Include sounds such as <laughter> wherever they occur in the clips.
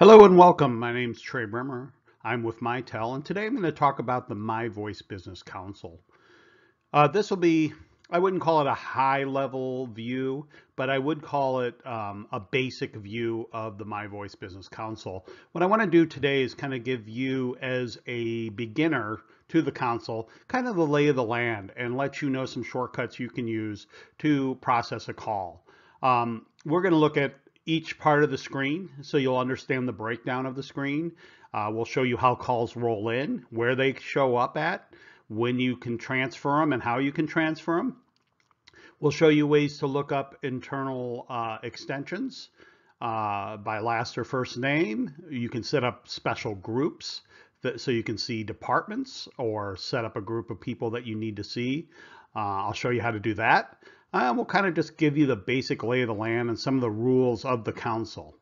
Hello and welcome. My name is Trey Brimmer. I'm with Mitel, and today I'm going to talk about the MiVoice Business Console. Uh, this will be, I wouldn't call it a high level view, but I would call it um, a basic view of the MiVoice Business Console. What I want to do today is kind of give you, as a beginner to the console, kind of the lay of the land and let you know some shortcuts you can use to process a call. Um, we're going to look at each part of the screen so you'll understand the breakdown of the screen. Uh, we'll show you how calls roll in, where they show up at, when you can transfer them and how you can transfer them. We'll show you ways to look up internal uh, extensions uh, by last or first name. You can set up special groups that, so you can see departments or set up a group of people that you need to see. Uh, I'll show you how to do that uh, we'll kind of just give you the basic lay of the land and some of the rules of the console.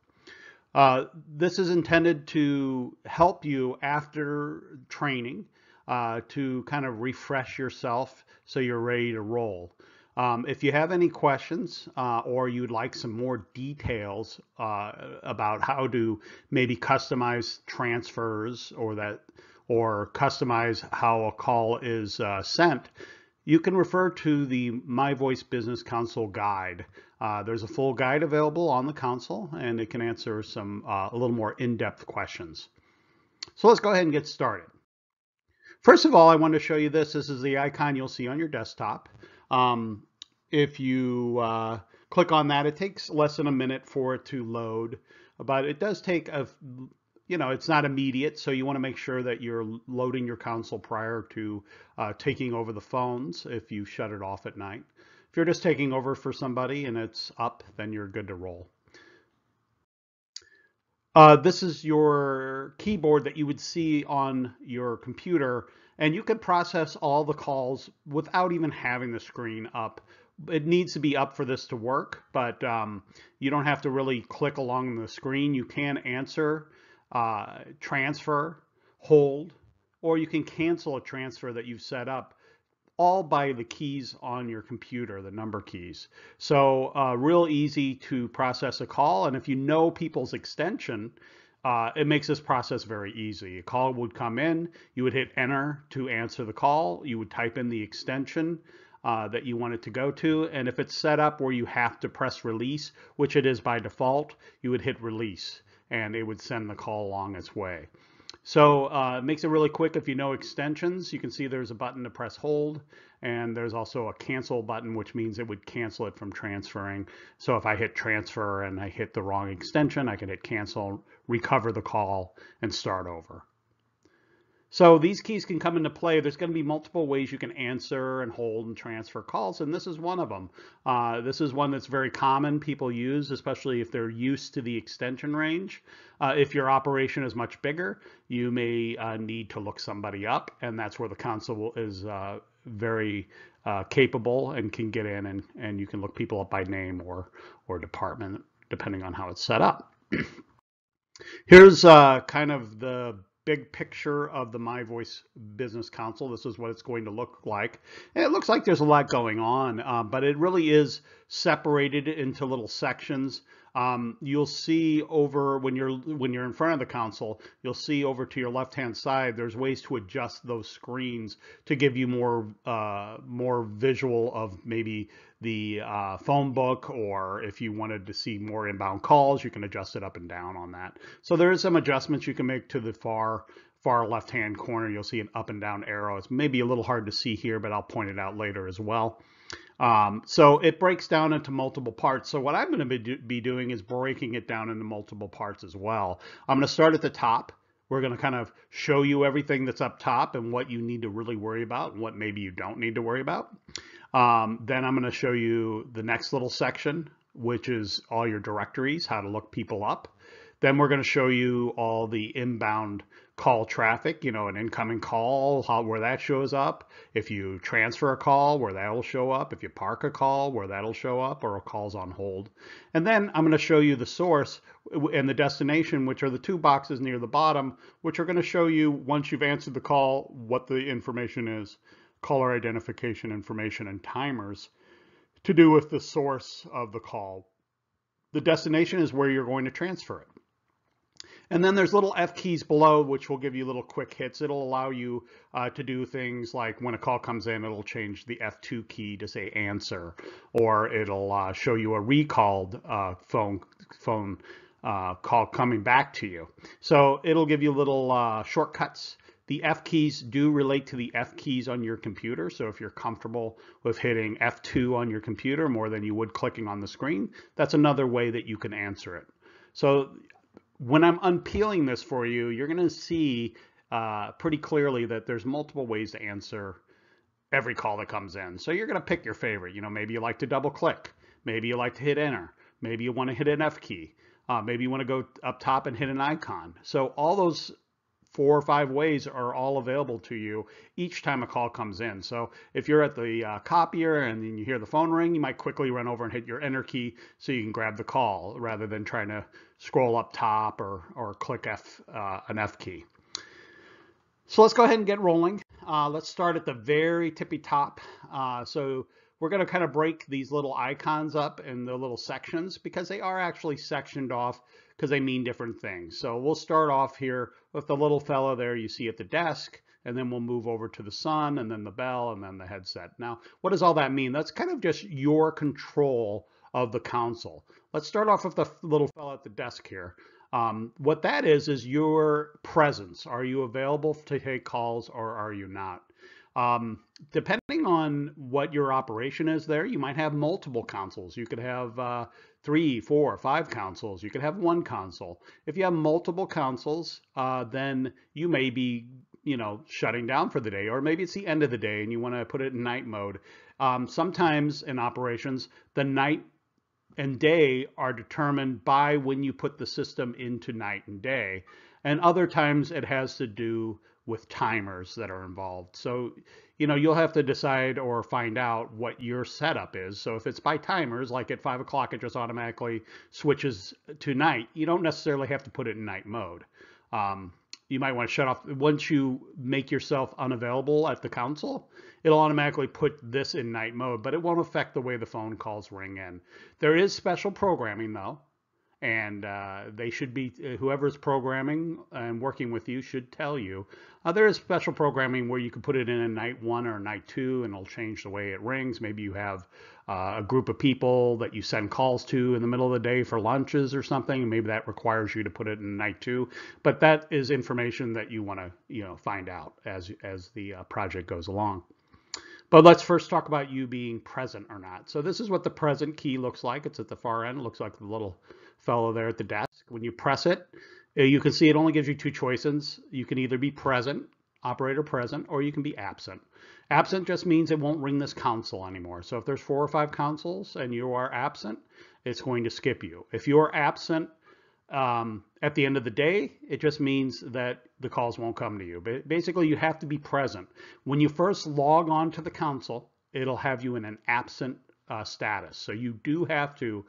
Uh, this is intended to help you after training uh, to kind of refresh yourself so you're ready to roll. Um, if you have any questions uh, or you'd like some more details uh, about how to maybe customize transfers or that or customize how a call is uh, sent, you can refer to the MiVoice Business Console guide. Uh, there's a full guide available on the console and it can answer some uh, a little more in-depth questions. So let's go ahead and get started. First of all, I want to show you this. This is the icon you'll see on your desktop. Um, if you uh, click on that, it takes less than a minute for it to load, but it does take a you know, it's not immediate, so you want to make sure that you're loading your console prior to uh, taking over the phones if you shut it off at night. If you're just taking over for somebody and it's up, then you're good to roll. Uh, this is your keyboard that you would see on your computer, and you can process all the calls without even having the screen up. It needs to be up for this to work, but um, you don't have to really click along the screen. You can answer uh, transfer, hold, or you can cancel a transfer that you've set up all by the keys on your computer, the number keys. So uh, real easy to process a call. And if you know people's extension, uh, it makes this process very easy. A call would come in, you would hit enter to answer the call. You would type in the extension uh, that you want it to go to. And if it's set up where you have to press release, which it is by default, you would hit release and it would send the call along its way. So uh, it makes it really quick if you know extensions. You can see there's a button to press hold and there's also a cancel button which means it would cancel it from transferring. So if I hit transfer and I hit the wrong extension, I can hit cancel, recover the call and start over. So these keys can come into play. There's going to be multiple ways you can answer and hold and transfer calls, and this is one of them. Uh, this is one that's very common people use, especially if they're used to the extension range. Uh, if your operation is much bigger, you may uh, need to look somebody up, and that's where the console is uh, very uh, capable and can get in, and, and you can look people up by name or, or department, depending on how it's set up. <clears throat> Here's uh, kind of the big picture of the My Voice Business Council. This is what it's going to look like. And it looks like there's a lot going on, uh, but it really is separated into little sections. Um, you'll see over when you're when you're in front of the console, you'll see over to your left hand side, there's ways to adjust those screens to give you more uh, more visual of maybe the uh, phone book, or if you wanted to see more inbound calls, you can adjust it up and down on that. So there is some adjustments you can make to the far far left hand corner. You'll see an up and down arrow. It's maybe a little hard to see here, but I'll point it out later as well. Um, so it breaks down into multiple parts. So what I'm going to be, do, be doing is breaking it down into multiple parts as well. I'm going to start at the top. We're going to kind of show you everything that's up top and what you need to really worry about and what maybe you don't need to worry about. Um, then I'm going to show you the next little section, which is all your directories, how to look people up. Then we're going to show you all the inbound call traffic, you know, an incoming call, how, where that shows up. If you transfer a call, where that'll show up. If you park a call, where that'll show up, or a call's on hold. And then I'm going to show you the source and the destination, which are the two boxes near the bottom, which are going to show you once you've answered the call, what the information is caller identification information and timers to do with the source of the call. The destination is where you're going to transfer it. And then there's little F keys below, which will give you little quick hits. It'll allow you uh, to do things like when a call comes in, it'll change the F2 key to say answer, or it'll uh, show you a recalled uh, phone phone uh, call coming back to you. So it'll give you little uh, shortcuts. The F keys do relate to the F keys on your computer. So if you're comfortable with hitting F2 on your computer more than you would clicking on the screen, that's another way that you can answer it. So when I'm unpeeling this for you, you're going to see uh, pretty clearly that there's multiple ways to answer every call that comes in. So you're going to pick your favorite. You know, maybe you like to double click. Maybe you like to hit enter. Maybe you want to hit an F key. Uh, maybe you want to go up top and hit an icon. So all those four or five ways are all available to you each time a call comes in. So if you're at the uh, copier and then you hear the phone ring, you might quickly run over and hit your enter key so you can grab the call rather than trying to scroll up top or, or click F, uh, an F key. So let's go ahead and get rolling. Uh, let's start at the very tippy top. Uh, so we're going to kind of break these little icons up in the little sections because they are actually sectioned off because they mean different things. So we'll start off here with the little fellow there you see at the desk, and then we'll move over to the sun, and then the bell, and then the headset. Now, what does all that mean? That's kind of just your control of the console. Let's start off with the little fellow at the desk here. Um, what that is, is your presence. Are you available to take calls or are you not? Um, depending on what your operation is there, you might have multiple consoles. You could have uh, three, four, five consoles. You could have one console. If you have multiple consoles, uh, then you may be, you know, shutting down for the day, or maybe it's the end of the day and you want to put it in night mode. Um, sometimes in operations, the night and day are determined by when you put the system into night and day. And other times it has to do with timers that are involved. So you know, you'll have to decide or find out what your setup is. So if it's by timers, like at five o'clock, it just automatically switches to night. You don't necessarily have to put it in night mode. Um, you might want to shut off once you make yourself unavailable at the console it'll automatically put this in night mode but it won't affect the way the phone calls ring in there is special programming though and uh, they should be uh, whoever's programming and working with you should tell you uh, there is special programming where you can put it in a night one or night two and it'll change the way it rings. Maybe you have uh, a group of people that you send calls to in the middle of the day for lunches or something. Maybe that requires you to put it in night two. But that is information that you want to you know find out as as the uh, project goes along but let's first talk about you being present or not. So this is what the present key looks like. It's at the far end. It looks like the little fellow there at the desk. When you press it, uh, you can see it only gives you two choices. You can either be present, operator present, or you can be absent. Absent just means it won't ring this console anymore. So if there's four or five consoles and you are absent, it's going to skip you. If you're absent um, at the end of the day, it just means that the calls won't come to you. But basically, you have to be present. When you first log on to the console, it'll have you in an absent uh, status. So you do have to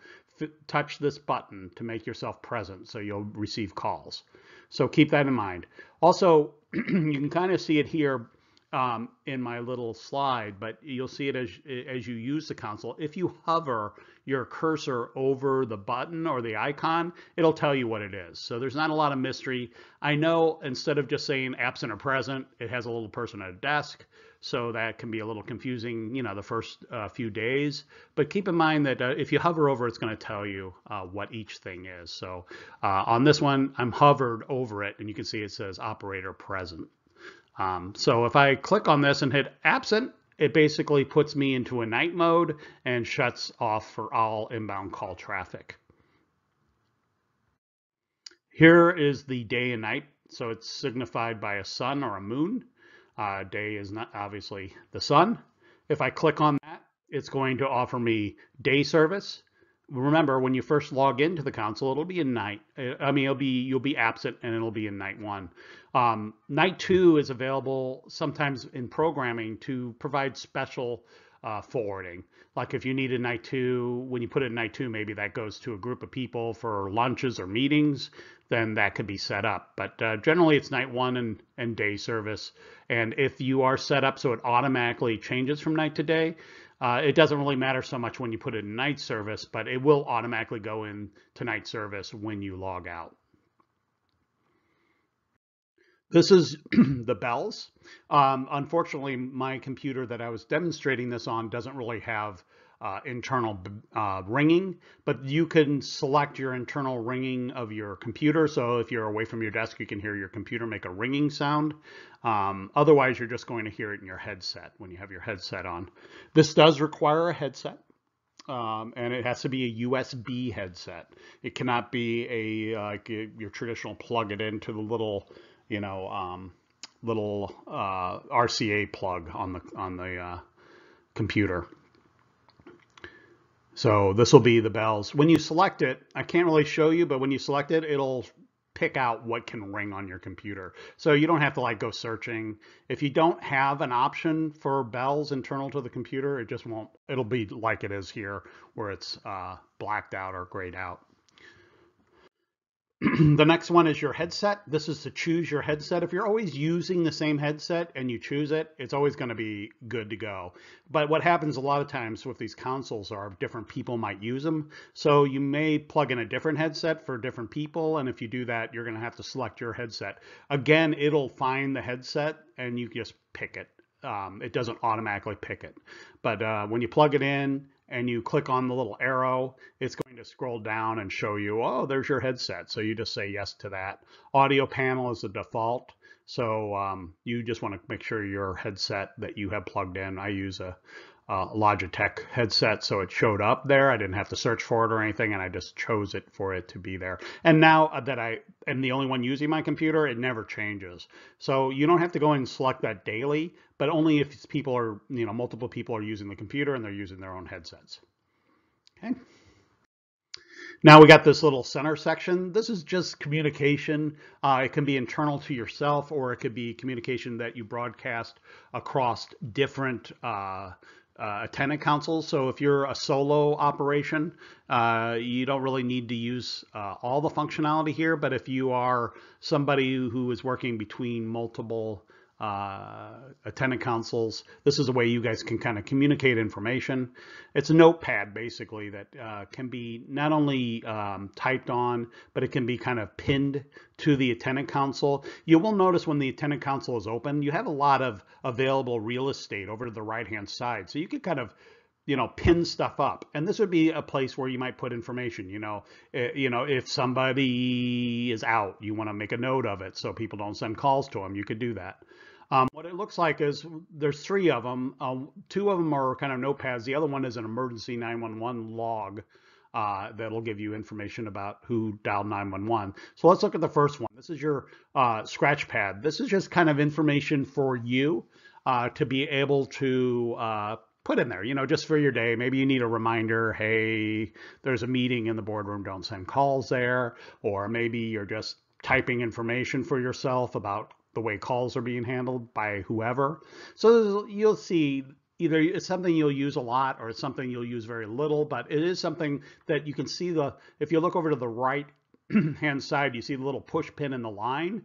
touch this button to make yourself present so you'll receive calls. So keep that in mind. Also, <clears throat> you can kind of see it here um, in my little slide, but you'll see it as, as you use the console. If you hover your cursor over the button or the icon, it'll tell you what it is. So there's not a lot of mystery. I know instead of just saying absent or present, it has a little person at a desk. So that can be a little confusing, you know, the first uh, few days. But keep in mind that uh, if you hover over, it's going to tell you uh, what each thing is. So uh, on this one, I'm hovered over it, and you can see it says operator present. Um, so if I click on this and hit absent, it basically puts me into a night mode and shuts off for all inbound call traffic. Here is the day and night. So it's signified by a sun or a moon. Uh, day is not obviously the sun. If I click on that, it's going to offer me day service. Remember, when you first log into the console, it'll be in night. Uh, I mean, it'll be you'll be absent, and it'll be in night one. Um, night two is available sometimes in programming to provide special uh, forwarding. Like if you need a night two, when you put it in night two, maybe that goes to a group of people for lunches or meetings, then that could be set up. But uh, generally it's night one and, and day service. And if you are set up so it automatically changes from night to day, uh, it doesn't really matter so much when you put it in night service, but it will automatically go in to night service when you log out. This is <clears throat> the bells. Um, unfortunately, my computer that I was demonstrating this on doesn't really have uh, internal uh, ringing, but you can select your internal ringing of your computer. So if you're away from your desk, you can hear your computer make a ringing sound. Um, otherwise, you're just going to hear it in your headset when you have your headset on. This does require a headset. Um, and it has to be a USB headset. It cannot be a like your traditional plug it into the little you know, um, little uh, RCA plug on the on the uh, computer. So this will be the bells. When you select it, I can't really show you, but when you select it, it'll pick out what can ring on your computer. So you don't have to like go searching. If you don't have an option for bells internal to the computer, it just won't, it'll be like it is here where it's uh, blacked out or grayed out. <clears throat> the next one is your headset. This is to choose your headset. If you're always using the same headset and you choose it, it's always going to be good to go. But what happens a lot of times with these consoles are different people might use them. So you may plug in a different headset for different people. And if you do that, you're going to have to select your headset. Again, it'll find the headset and you just pick it. Um, it doesn't automatically pick it. But uh, when you plug it in, and you click on the little arrow, it's going to scroll down and show you, oh, there's your headset. So you just say yes to that. Audio panel is the default. So um, you just want to make sure your headset that you have plugged in. I use a, a Logitech headset, so it showed up there. I didn't have to search for it or anything, and I just chose it for it to be there. And now that I am the only one using my computer, it never changes. So you don't have to go and select that daily, but only if people are, you know, multiple people are using the computer and they're using their own headsets. Okay. Now we got this little center section. This is just communication. Uh, it can be internal to yourself or it could be communication that you broadcast across different uh, uh, attendant consoles. So if you're a solo operation, uh, you don't really need to use uh, all the functionality here. But if you are somebody who is working between multiple uh, attendant consoles. This is a way you guys can kind of communicate information. It's a notepad basically that uh, can be not only um, typed on, but it can be kind of pinned to the attendant console. You will notice when the attendant console is open, you have a lot of available real estate over to the right hand side. So you can kind of you know pin stuff up and this would be a place where you might put information you know eh, you know if somebody is out you want to make a note of it so people don't send calls to them you could do that um, what it looks like is there's three of them. Uh, two of them are kind of notepads. The other one is an emergency 911 log uh, that'll give you information about who dialed 911. So let's look at the first one. This is your uh, scratch pad. This is just kind of information for you uh, to be able to uh, put in there, you know, just for your day. Maybe you need a reminder, hey, there's a meeting in the boardroom, don't send calls there. Or maybe you're just typing information for yourself about the way calls are being handled by whoever. So you'll see either it's something you'll use a lot or it's something you'll use very little, but it is something that you can see the, if you look over to the right <clears throat> hand side, you see the little push pin in the line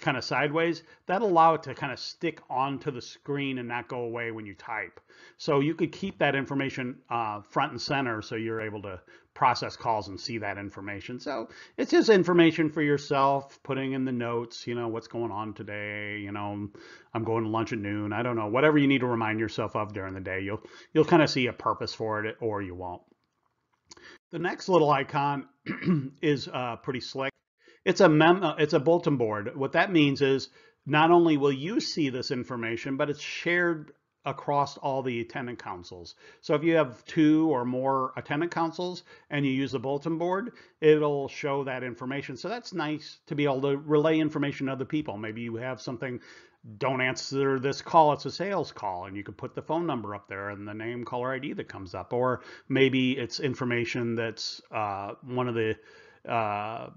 kind of sideways, that'll allow it to kind of stick onto the screen and not go away when you type. So you could keep that information uh, front and center so you're able to process calls and see that information. So it's just information for yourself, putting in the notes, you know, what's going on today, you know, I'm going to lunch at noon, I don't know, whatever you need to remind yourself of during the day, you'll you'll kind of see a purpose for it or you won't. The next little icon <clears throat> is uh, pretty slick. It's a mem uh, it's a bulletin board. What that means is not only will you see this information, but it's shared across all the attendant consoles. So if you have two or more attendant consoles and you use the bulletin board, it'll show that information. So that's nice to be able to relay information to other people. Maybe you have something, don't answer this call, it's a sales call, and you can put the phone number up there and the name, caller ID that comes up. Or maybe it's information that's uh, one of the uh,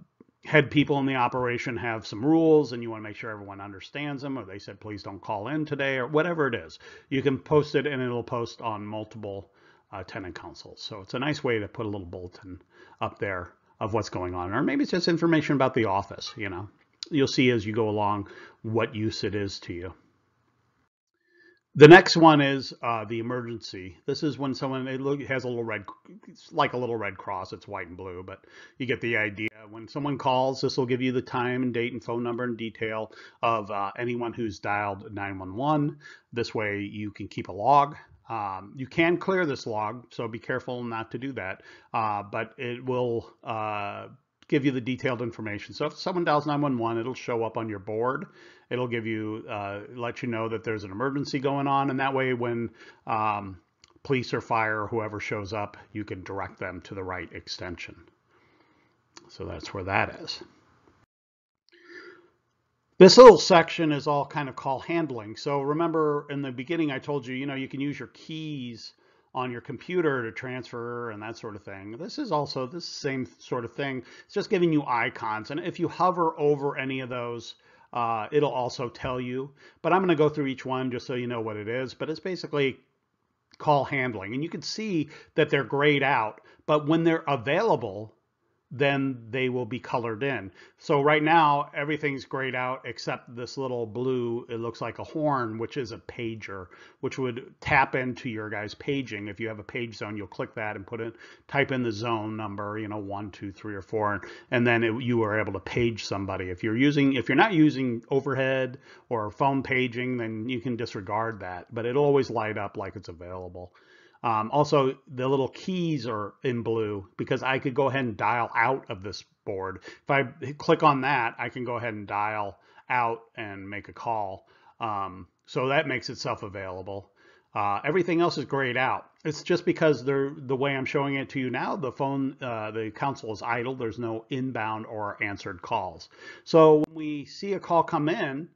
head people in the operation have some rules and you want to make sure everyone understands them or they said please don't call in today or whatever it is. You can post it and it'll post on multiple uh, tenant consoles so it's a nice way to put a little bulletin up there of what's going on or maybe it's just information about the office you know? You'll see as you go along what use it is to you The next one is uh, the emergency. This is when someone it has a little red, it's like a little red cross. It's white and blue, but you get the idea. When someone calls, this will give you the time and date and phone number and detail of uh, anyone who's dialed 911. This way you can keep a log. Um, you can clear this log, so be careful not to do that. Uh, but it will uh, give you the detailed information. So if someone dials 911, it'll show up on your board. It'll give you, uh, let you know that there's an emergency going on. And that way when um, police or fire or whoever shows up, you can direct them to the right extension. So that's where that is. This little section is all kind of call handling. So remember in the beginning, I told you, you know, you can use your keys on your computer to transfer and that sort of thing. This is also the same sort of thing. It's just giving you icons. And if you hover over any of those, uh, it'll also tell you. But I'm going to go through each one just so you know what it is. But it's basically call handling. And you can see that they're grayed out. But when they're available, then they will be colored in. So right now, everything's grayed out except this little blue, it looks like a horn, which is a pager, which would tap into your guys' paging. If you have a page zone, you'll click that and put in, type in the zone number, you know, one, two, three, or four, and then it, you are able to page somebody. If you're using, if you're not using overhead or phone paging, then you can disregard that, but it'll always light up like it's available. Um, also, the little keys are in blue because I could go ahead and dial out of this board. If I click on that, I can go ahead and dial out and make a call. Um, so that makes itself available. Uh, everything else is grayed out. It's just because they're the way I'm showing it to you now, the phone, uh, the console is idle. There's no inbound or answered calls. So when we see a call come in,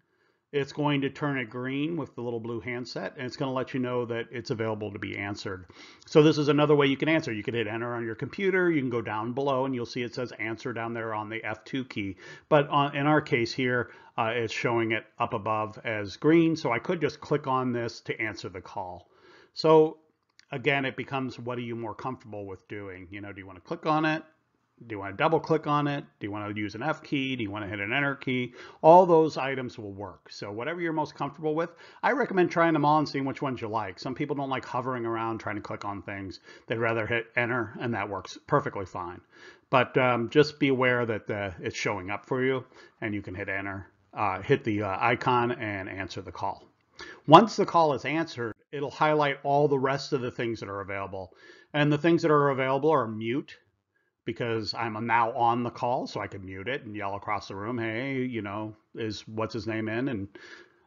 it's going to turn it green with the little blue handset and it's going to let you know that it's available to be answered. So this is another way you can answer. You can hit enter on your computer. You can go down below and you'll see it says answer down there on the F2 key. But on, in our case here, uh, it's showing it up above as green. So I could just click on this to answer the call. So again, it becomes what are you more comfortable with doing? You know, do you want to click on it? Do you want to double click on it? Do you want to use an F key? Do you want to hit an enter key? All those items will work. So whatever you're most comfortable with, I recommend trying them all and seeing which ones you like. Some people don't like hovering around trying to click on things. They'd rather hit enter and that works perfectly fine. But um, just be aware that uh, it's showing up for you and you can hit enter, uh, hit the uh, icon and answer the call. Once the call is answered, it'll highlight all the rest of the things that are available. And the things that are available are mute, because I'm now on the call, so I can mute it and yell across the room, hey, you know, is what's his name in? And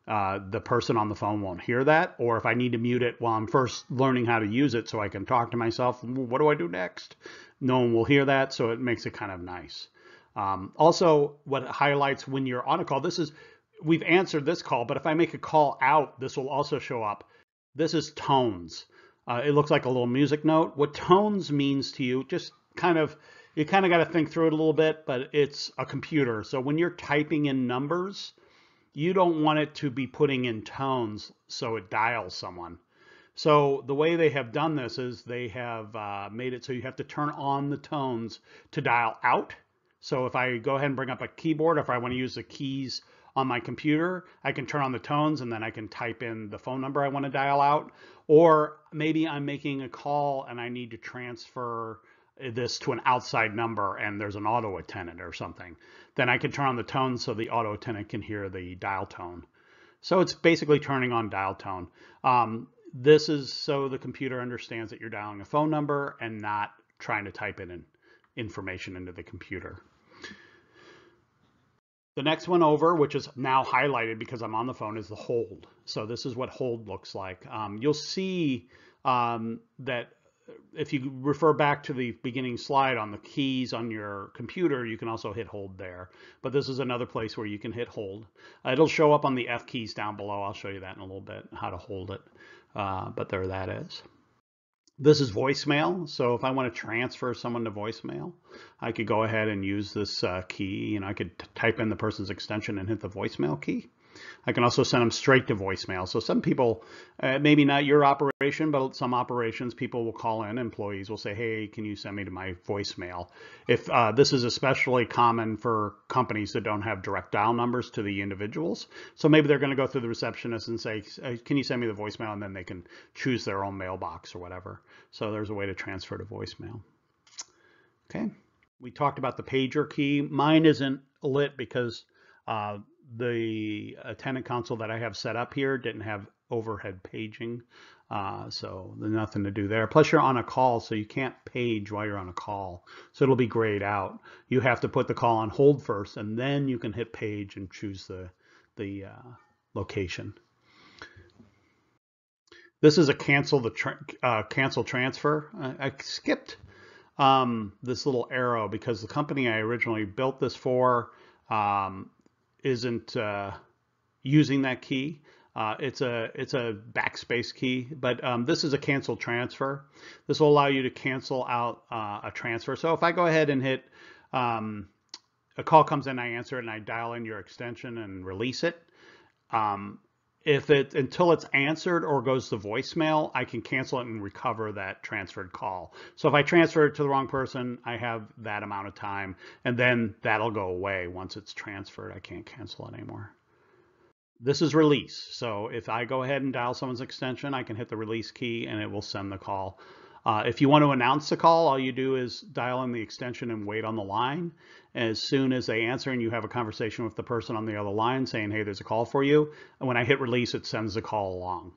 uh, the person on the phone won't hear that. Or if I need to mute it while I'm first learning how to use it so I can talk to myself, what do I do next? No one will hear that, so it makes it kind of nice. Um, also, what it highlights when you're on a call, this is, we've answered this call, but if I make a call out, this will also show up. This is tones. Uh, it looks like a little music note. What tones means to you, just kind of you kind of got to think through it a little bit, but it's a computer. So when you're typing in numbers, you don't want it to be putting in tones so it dials someone. So the way they have done this is they have uh, made it so you have to turn on the tones to dial out. So if I go ahead and bring up a keyboard, if I want to use the keys on my computer, I can turn on the tones and then I can type in the phone number I want to dial out. Or maybe I'm making a call and I need to transfer this to an outside number and there's an auto attendant or something, then I can turn on the tone so the auto attendant can hear the dial tone. So it's basically turning on dial tone. Um, this is so the computer understands that you're dialing a phone number and not trying to type in information into the computer. The next one over, which is now highlighted because I'm on the phone, is the hold. So this is what hold looks like. Um, you'll see um, that if you refer back to the beginning slide on the keys on your computer, you can also hit hold there. But this is another place where you can hit hold. Uh, it'll show up on the F keys down below. I'll show you that in a little bit, how to hold it. Uh, but there that is. This is voicemail. So if I want to transfer someone to voicemail, I could go ahead and use this uh, key. You know, I could type in the person's extension and hit the voicemail key. I can also send them straight to voicemail. So some people, uh, maybe not your operation, but some operations, people will call in, employees will say, hey, can you send me to my voicemail? If uh, this is especially common for companies that don't have direct dial numbers to the individuals. So maybe they're going to go through the receptionist and say, can you send me the voicemail? And then they can choose their own mailbox or whatever. So there's a way to transfer to voicemail. Okay. We talked about the pager key. Mine isn't lit because uh, the attendant console that I have set up here didn't have overhead paging. Uh, so nothing to do there. Plus you're on a call, so you can't page while you're on a call. So it'll be grayed out. You have to put the call on hold first, and then you can hit page and choose the, the uh, location. This is a cancel the tra uh, cancel transfer. I, I skipped um, this little arrow because the company I originally built this for um, isn't uh, using that key. Uh, it's a it's a backspace key, but um, this is a cancel transfer. This will allow you to cancel out uh, a transfer. So if I go ahead and hit um, a call comes in, I answer it, and I dial in your extension and release it. Um, if it until it's answered or goes to voicemail, I can cancel it and recover that transferred call. So if I transfer it to the wrong person, I have that amount of time and then that'll go away once it's transferred. I can't cancel it anymore. This is release. So if I go ahead and dial someone's extension, I can hit the release key and it will send the call. Uh, if you want to announce a call, all you do is dial in the extension and wait on the line. As soon as they answer and you have a conversation with the person on the other line saying, hey, there's a call for you, and when I hit release, it sends the call along.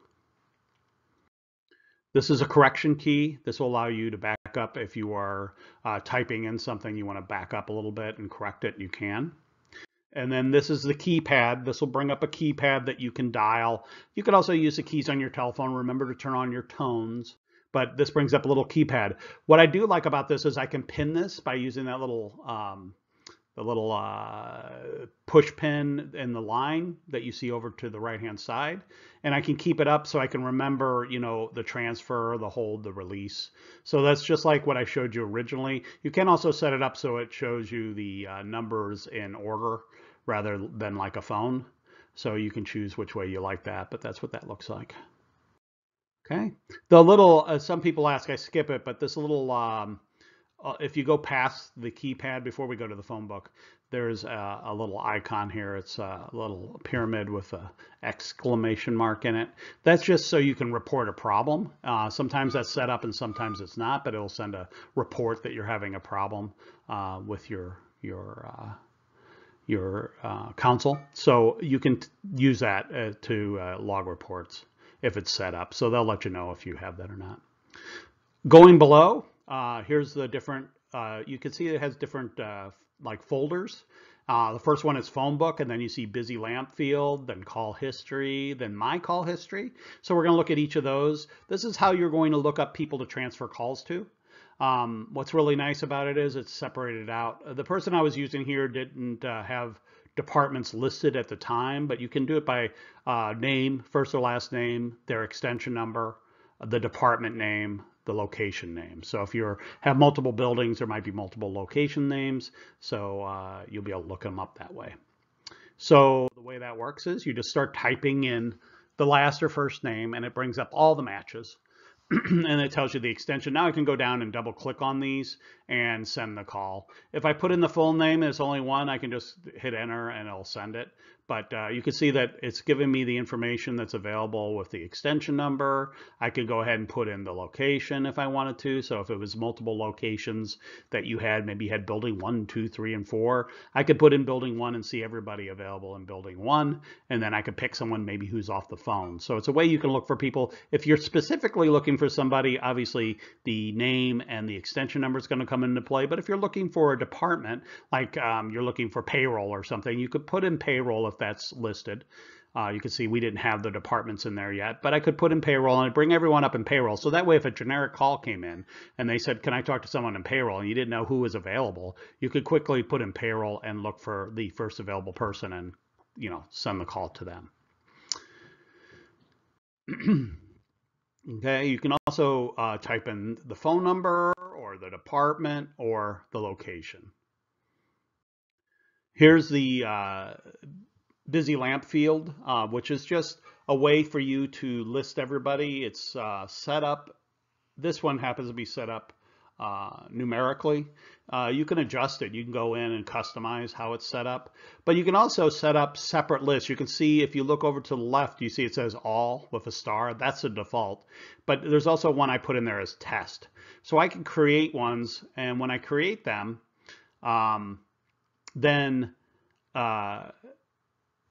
This is a correction key. This will allow you to back up if you are uh, typing in something you want to back up a little bit and correct it, you can. And then this is the keypad. This will bring up a keypad that you can dial. You can also use the keys on your telephone. Remember to turn on your tones but this brings up a little keypad. What I do like about this is I can pin this by using that little um, the little uh, push pin in the line that you see over to the right hand side and I can keep it up so I can remember you know the transfer the hold the release. So that's just like what I showed you originally. You can also set it up so it shows you the uh, numbers in order rather than like a phone. So you can choose which way you like that but that's what that looks like Okay. The little, uh, some people ask, I skip it, but this little, um, uh, if you go past the keypad before we go to the phone book, there's a, a little icon here. It's a little pyramid with a exclamation mark in it. That's just so you can report a problem. Uh, sometimes that's set up and sometimes it's not, but it'll send a report that you're having a problem uh, with your your uh, your uh, console. So you can use that uh, to uh, log reports if it's set up. So they'll let you know if you have that or not. Going below, uh, here's the different, uh, you can see it has different uh, like folders. Uh, the first one is phone book, and then you see busy lamp field, then call history, then my call history. So we're going to look at each of those. This is how you're going to look up people to transfer calls to. Um, what's really nice about it is it's separated out. The person I was using here didn't uh, have departments listed at the time, but you can do it by uh, name, first or last name, their extension number, the department name, the location name. So if you have multiple buildings, there might be multiple location names. So uh, you'll be able to look them up that way. So the way that works is you just start typing in the last or first name and it brings up all the matches. <clears throat> and it tells you the extension. Now I can go down and double click on these and send the call. If I put in the full name, there's only one, I can just hit enter and it'll send it. But uh, you can see that it's giving me the information that's available with the extension number. I could go ahead and put in the location if I wanted to. So if it was multiple locations that you had, maybe you had building one, two, three, and four, I could put in building one and see everybody available in building one. And then I could pick someone maybe who's off the phone. So it's a way you can look for people. If you're specifically looking for somebody, obviously the name and the extension number is going to come into play. But if you're looking for a department, like um, you're looking for payroll or something, you could put in payroll if that's listed. Uh, you can see we didn't have the departments in there yet, but I could put in payroll and bring everyone up in payroll. So that way, if a generic call came in and they said, can I talk to someone in payroll? And you didn't know who was available, you could quickly put in payroll and look for the first available person and, you know, send the call to them. <clears throat> okay, you can also uh, type in the phone number or the department or the location. Here's the uh, busy lamp field, uh, which is just a way for you to list everybody. It's uh, set up. This one happens to be set up uh, numerically. Uh, you can adjust it. You can go in and customize how it's set up, but you can also set up separate lists. You can see if you look over to the left, you see it says all with a star. That's the default, but there's also one I put in there as test. So I can create ones, and when I create them, um, then uh,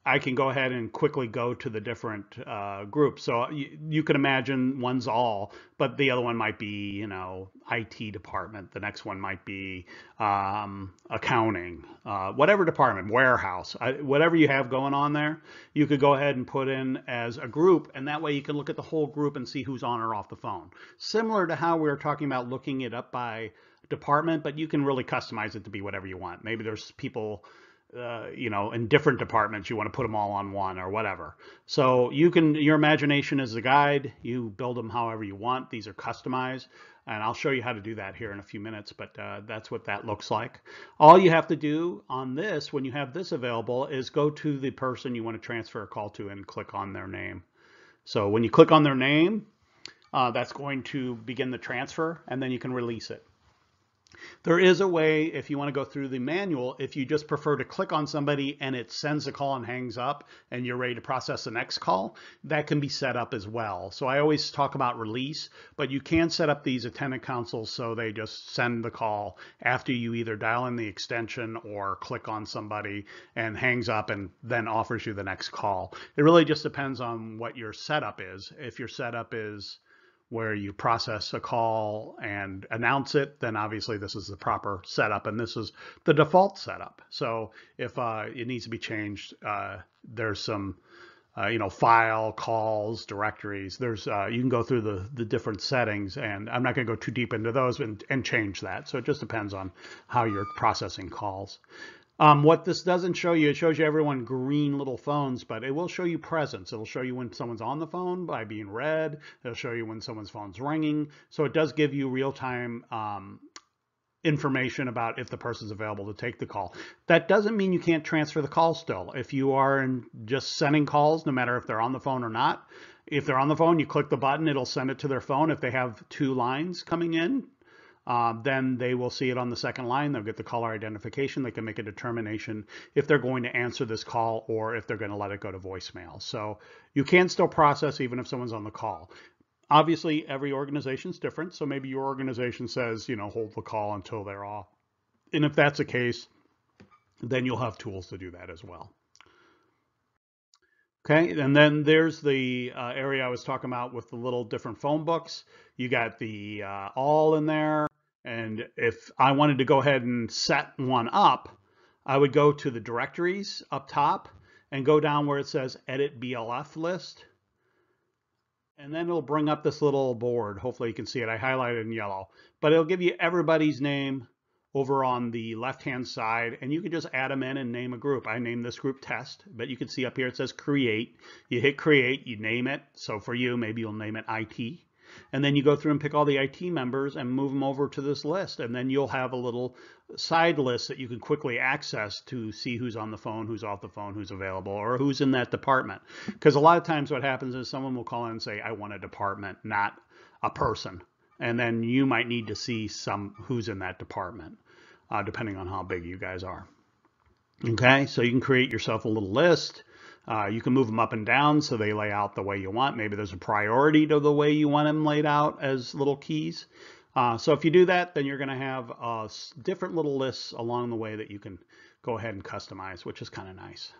I can go ahead and quickly go to the different uh, groups. So you, you can imagine one's all, but the other one might be, you know, IT department. The next one might be um, accounting, uh, whatever department, warehouse, I, whatever you have going on there, you could go ahead and put in as a group, and that way you can look at the whole group and see who's on or off the phone. Similar to how we were talking about looking it up by department, but you can really customize it to be whatever you want. Maybe there's people uh, you know, in different departments, you want to put them all on one or whatever. So you can, your imagination is the guide. You build them however you want. These are customized. And I'll show you how to do that here in a few minutes, but uh, that's what that looks like. All you have to do on this, when you have this available, is go to the person you want to transfer a call to and click on their name. So when you click on their name, uh, that's going to begin the transfer, and then you can release it. There is a way, if you want to go through the manual, if you just prefer to click on somebody and it sends a call and hangs up and you're ready to process the next call, that can be set up as well. So I always talk about release, but you can set up these attendant consoles so they just send the call after you either dial in the extension or click on somebody and hangs up and then offers you the next call. It really just depends on what your setup is. If your setup is where you process a call and announce it, then obviously this is the proper setup and this is the default setup. So if uh, it needs to be changed, uh, there's some, uh, you know, file, calls, directories. There's uh, you can go through the the different settings, and I'm not going to go too deep into those and, and change that. So it just depends on how you're processing calls. Um, what this doesn't show you, it shows you everyone green little phones, but it will show you presence. It'll show you when someone's on the phone by being red. It'll show you when someone's phone's ringing. So it does give you real-time um, information about if the person's available to take the call. That doesn't mean you can't transfer the call still. If you are in just sending calls, no matter if they're on the phone or not, if they're on the phone, you click the button, it'll send it to their phone. If they have two lines coming in, uh, then they will see it on the second line. They'll get the caller identification. They can make a determination if they're going to answer this call or if they're going to let it go to voicemail. So you can still process even if someone's on the call. Obviously, every organization is different. So maybe your organization says, you know, hold the call until they're off. And if that's the case, then you'll have tools to do that as well. Okay, and then there's the uh, area I was talking about with the little different phone books. You got the uh, all in there. And if I wanted to go ahead and set one up, I would go to the directories up top and go down where it says edit BLF list. And then it'll bring up this little board. Hopefully you can see it. I highlighted in yellow, but it'll give you everybody's name over on the left-hand side, and you can just add them in and name a group. I named this group test, but you can see up here it says create. You hit create, you name it. So for you, maybe you'll name it IT and then you go through and pick all the IT members and move them over to this list. And then you'll have a little side list that you can quickly access to see who's on the phone, who's off the phone, who's available, or who's in that department. Because a lot of times what happens is someone will call in and say, I want a department, not a person. And then you might need to see some who's in that department, uh, depending on how big you guys are. Okay, so you can create yourself a little list. Uh, you can move them up and down so they lay out the way you want. Maybe there's a priority to the way you want them laid out as little keys. Uh, so if you do that, then you're going to have uh, different little lists along the way that you can go ahead and customize, which is kind of nice.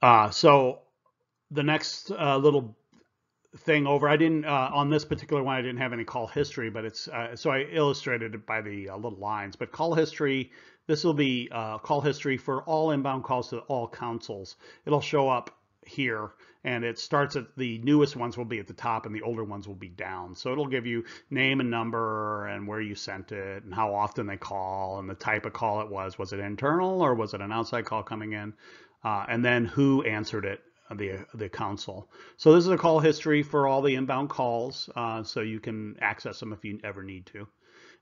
Uh, so the next uh, little thing over, I didn't, uh, on this particular one, I didn't have any call history, but it's, so I illustrated it by the little lines, but call history this will be uh, call history for all inbound calls to all consoles. It'll show up here and it starts at the newest ones will be at the top and the older ones will be down. So it'll give you name and number and where you sent it and how often they call and the type of call it was. Was it internal or was it an outside call coming in? Uh, and then who answered it, the, the console. So this is a call history for all the inbound calls uh, so you can access them if you ever need to.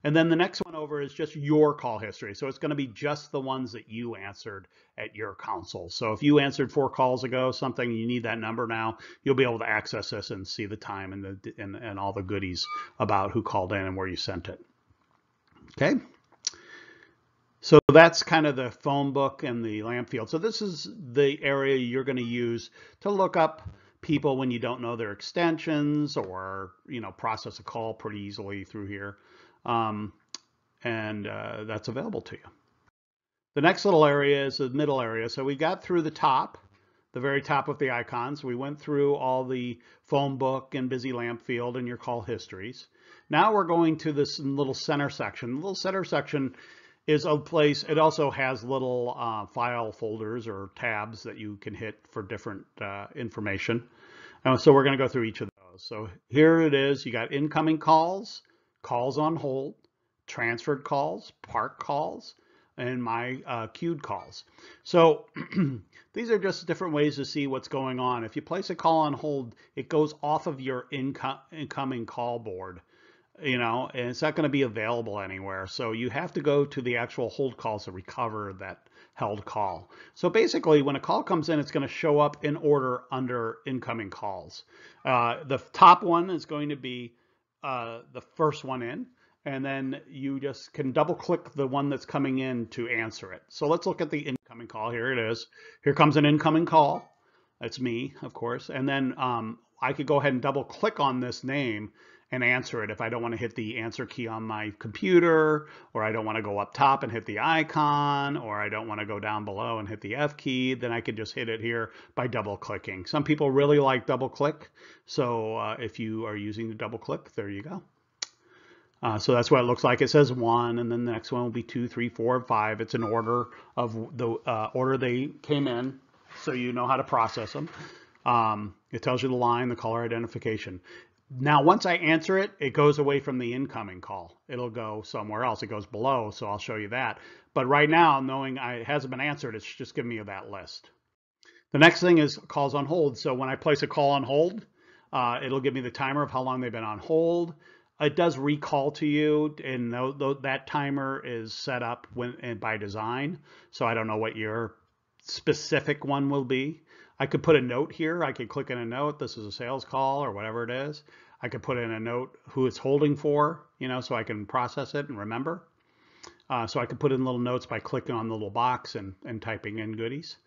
And then the next one over is just your call history. So it's going to be just the ones that you answered at your console. So if you answered four calls ago, something you need that number now, you'll be able to access this and see the time and the and, and all the goodies about who called in and where you sent it. Okay. So that's kind of the phone book and the lamp field. So this is the area you're going to use to look up people when you don't know their extensions or, you know, process a call pretty easily through here. Um, and uh, that's available to you. The next little area is the middle area. So we got through the top, the very top of the icons. We went through all the phone book and busy lamp field and your call histories. Now we're going to this little center section. The little center section is a place, it also has little uh, file folders or tabs that you can hit for different uh, information. And so we're going to go through each of those. So here it is. You got incoming calls, calls on hold, transferred calls, park calls, and my uh, queued calls. So <clears throat> these are just different ways to see what's going on. If you place a call on hold, it goes off of your incoming call board you know, and it's not going to be available anywhere. So you have to go to the actual hold calls to recover that held call. So basically, when a call comes in, it's going to show up in order under incoming calls. Uh, the top one is going to be uh, the first one in, and then you just can double click the one that's coming in to answer it. So let's look at the incoming call. Here it is. Here comes an incoming call. That's me, of course. And then um, I could go ahead and double click on this name and answer it if I don't want to hit the answer key on my computer, or I don't want to go up top and hit the icon, or I don't want to go down below and hit the F key, then I could just hit it here by double clicking. Some people really like double click. So uh, if you are using the double click, there you go. Uh, so that's what it looks like. It says one, and then the next one will be two, three, four, five. It's an order of the uh, order they came in, so you know how to process them. Um, it tells you the line, the caller identification. Now, once I answer it, it goes away from the incoming call. It'll go somewhere else. It goes below, so I'll show you that. But right now, knowing I, it hasn't been answered, it's just giving me that list. The next thing is calls on hold. So when I place a call on hold, uh, it'll give me the timer of how long they've been on hold. It does recall to you, and th th that timer is set up when, by design. So I don't know what your specific one will be. I could put a note here. I could click in a note. This is a sales call or whatever it is. I could put in a note who it's holding for, you know, so I can process it and remember. Uh, so I could put in little notes by clicking on the little box and, and typing in goodies.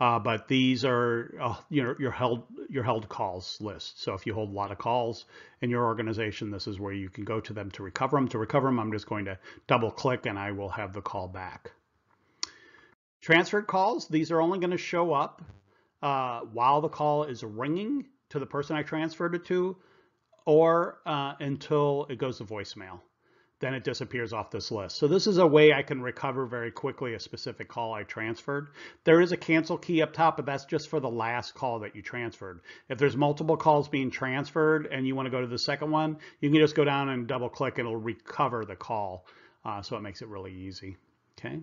Uh, but these are uh, your, your held your held calls list. So if you hold a lot of calls in your organization, this is where you can go to them to recover them. To recover them, I'm just going to double click and I will have the call back. Transferred calls, these are only going to show up uh, while the call is ringing to the person I transferred it to or uh, until it goes to voicemail. Then it disappears off this list. So this is a way I can recover very quickly a specific call I transferred. There is a cancel key up top, but that's just for the last call that you transferred. If there's multiple calls being transferred and you want to go to the second one, you can just go down and double click and it'll recover the call. Uh, so it makes it really easy. Okay.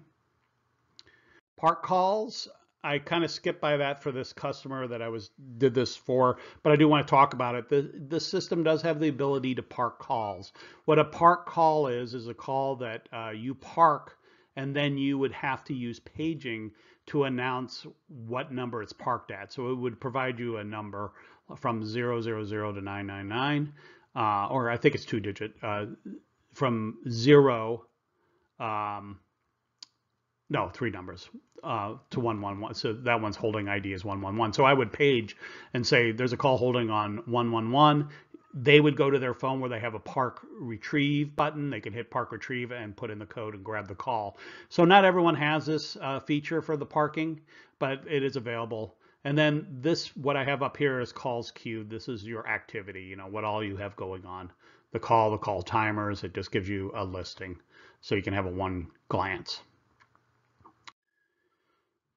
Park calls, I kind of skipped by that for this customer that I was did this for, but I do want to talk about it. The the system does have the ability to park calls. What a park call is is a call that uh, you park and then you would have to use paging to announce what number it's parked at. So it would provide you a number from 000 to 999, uh, or I think it's two digit, uh, from zero um, no, three numbers uh, to 111. So that one's holding ID is 111. So I would page and say there's a call holding on 111. They would go to their phone where they have a park retrieve button. They can hit park retrieve and put in the code and grab the call. So not everyone has this uh, feature for the parking, but it is available. And then this, what I have up here is calls queued. This is your activity, you know, what all you have going on. The call, the call timers, it just gives you a listing. So you can have a one glance.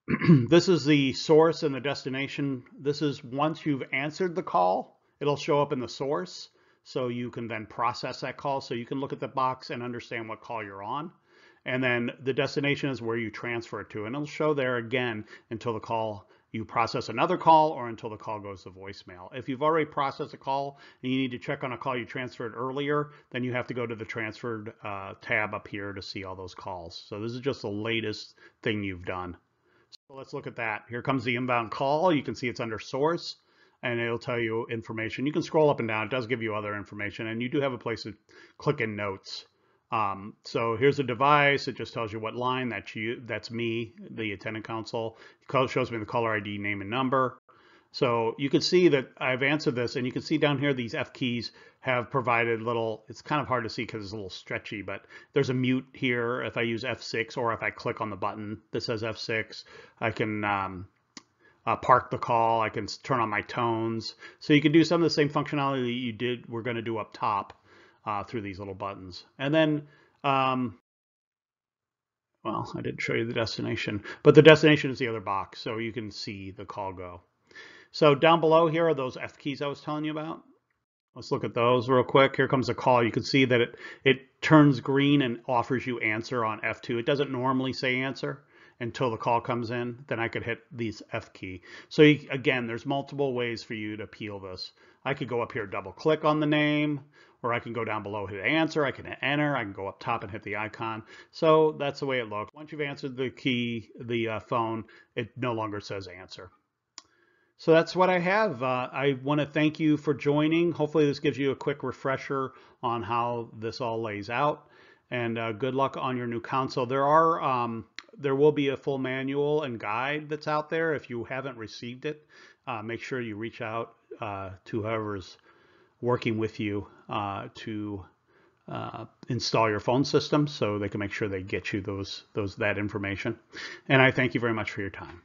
<clears throat> this is the source and the destination. This is once you've answered the call, it'll show up in the source. So you can then process that call. So you can look at the box and understand what call you're on. And then the destination is where you transfer it to. And it'll show there again until the call you process another call or until the call goes to voicemail. If you've already processed a call and you need to check on a call you transferred earlier, then you have to go to the transferred uh, tab up here to see all those calls. So this is just the latest thing you've done. Let's look at that. Here comes the inbound call. You can see it's under source and it'll tell you information. You can scroll up and down. It does give you other information and you do have a place to click in notes. Um, so here's a device. It just tells you what line that's you. That's me, the attendant console. It shows me the caller ID, name, and number. So you can see that I've answered this, and you can see down here these F keys have provided little. It's kind of hard to see because it's a little stretchy, but there's a mute here if I use F6 or if I click on the button that says F6. I can um, uh, park the call. I can turn on my tones. So you can do some of the same functionality that you did. We're going to do up top uh, through these little buttons. And then, um, well, I didn't show you the destination, but the destination is the other box, so you can see the call go. So down below here are those F keys I was telling you about. Let's look at those real quick. Here comes a call. You can see that it, it turns green and offers you answer on F2. It doesn't normally say answer until the call comes in. Then I could hit these F key. So you, again, there's multiple ways for you to peel this. I could go up here, double click on the name, or I can go down below, hit answer, I can hit enter, I can go up top and hit the icon. So that's the way it looks. Once you've answered the key, the uh, phone, it no longer says answer. So that's what I have. Uh, I want to thank you for joining. Hopefully this gives you a quick refresher on how this all lays out. And uh, good luck on your new console. There are um, there will be a full manual and guide that's out there. If you haven't received it, uh, make sure you reach out uh, to whoever's working with you uh, to uh, install your phone system so they can make sure they get you those those that information. And I thank you very much for your time.